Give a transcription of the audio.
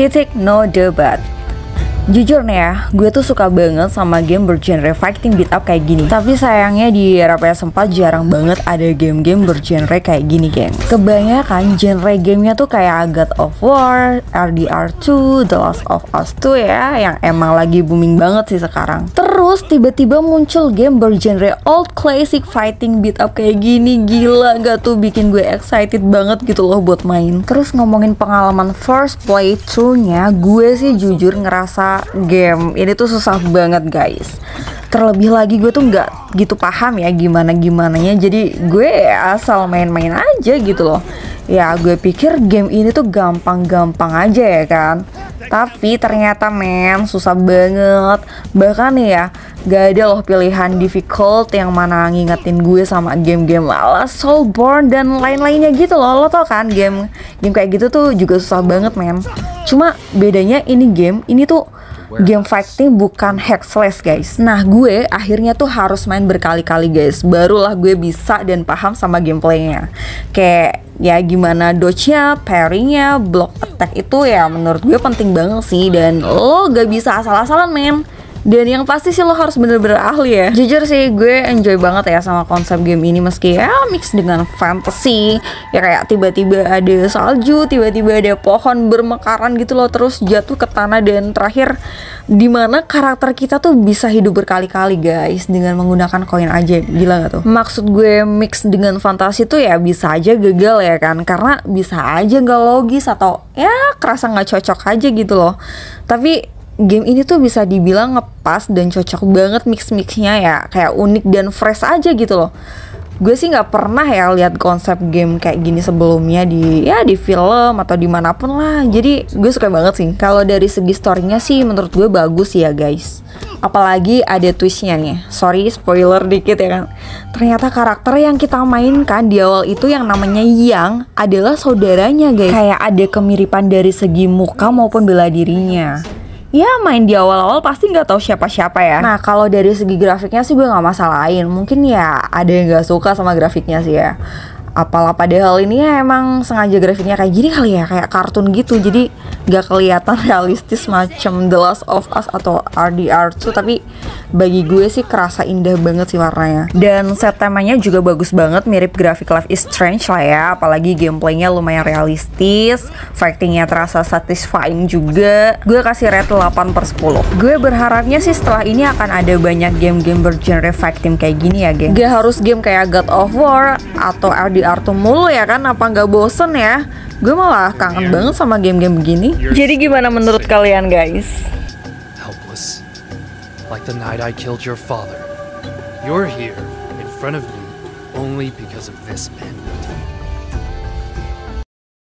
Titik no debat. Jujur nih ya, gue tuh suka banget sama game bergenre fighting beat up kayak gini. Tapi sayangnya di era PS4 jarang banget ada game-game bergenre kayak gini, geng. Kebanyakan genre gamenya tuh kayak God of War, RDR2, The Last of Us 2 ya, yang emang lagi booming banget sih sekarang. Terus tiba-tiba muncul game bergenre old classic fighting beat up kayak gini, gila gak tuh? Bikin gue excited banget gitu loh buat main. Terus ngomongin pengalaman first playthrough-nya, gue sih jujur ngerasa game ini tuh susah banget guys. Terlebih lagi gue tuh nggak gitu paham ya gimana gimananya. Jadi gue asal main-main aja gitu loh. Ya gue pikir game ini tuh gampang-gampang aja ya kan tapi ternyata men susah banget. Bahkan nih ya gak ada loh pilihan difficult yang mana ngingetin gue sama game-game ala Soulborn dan lain-lainnya gitu loh. Lo tau kan game game kayak gitu tuh juga susah banget men. Cuma bedanya ini game ini tuh game fighting bukan hack slash guys. Nah gue akhirnya tuh harus main berkali-kali guys. Barulah gue bisa dan paham sama gameplaynya. Kayak ya gimana dodge-nya, parry-nya, block attack itu ya menurut gue penting banget sih. Dan lo gak bisa asal-asalan men dan yang pasti sih lo harus bener-bener ahli ya. Jujur sih gue enjoy banget ya sama konsep game ini. Meski ya mix dengan fantasy Ya kayak tiba-tiba ada salju Tiba-tiba ada pohon bermekaran gitu loh Terus jatuh ke tanah. Dan terakhir Di mana karakter kita tuh bisa hidup berkali-kali guys Dengan menggunakan koin aja Gila gak tuh? Maksud gue mix dengan fantasi tuh ya bisa aja gagal ya kan? Karena bisa aja gak logis atau ya kerasa gak cocok aja gitu loh. Tapi game ini tuh bisa dibilang ngepas dan cocok banget mix-mixnya ya. Kayak unik dan fresh aja gitu loh. Gue sih nggak pernah ya lihat konsep game kayak gini sebelumnya di ya di film atau di mana pun lah. Jadi gue suka banget sih. Kalau dari segi storynya sih menurut gue bagus ya guys. Apalagi ada twistnya nih. Sorry spoiler dikit ya kan. Ternyata karakter yang kita mainkan di awal itu yang namanya Yang adalah saudaranya guys. Kayak ada kemiripan dari segi muka maupun bela dirinya ya main di awal-awal pasti nggak tahu siapa-siapa ya. Nah kalau dari segi grafiknya sih gue nggak masalahin. Mungkin ya ada yang nggak suka sama grafiknya sih ya apalah. Padahal ini ya emang sengaja grafiknya kayak gini kali ya kayak kartun gitu. Jadi gak kelihatan realistis macam The Last of Us atau RDR2 tapi bagi gue sih kerasa indah banget sih warnanya. Dan set temanya juga bagus banget. Mirip grafik Life is Strange lah ya. Apalagi gameplaynya lumayan realistis. Fightingnya terasa satisfying juga. Gue kasih rate 8 per 10 gue berharapnya sih setelah ini akan ada banyak game-game bergenre fighting kayak gini ya geng. Gak harus game kayak God of War atau RDR di Arto mulu ya kan apa nggak bosen ya? Gue malah kangen banget sama game-game begini. Jadi gimana menurut kalian guys? Helpless. Like the night I killed your father. You're here in front of me only because of this bandit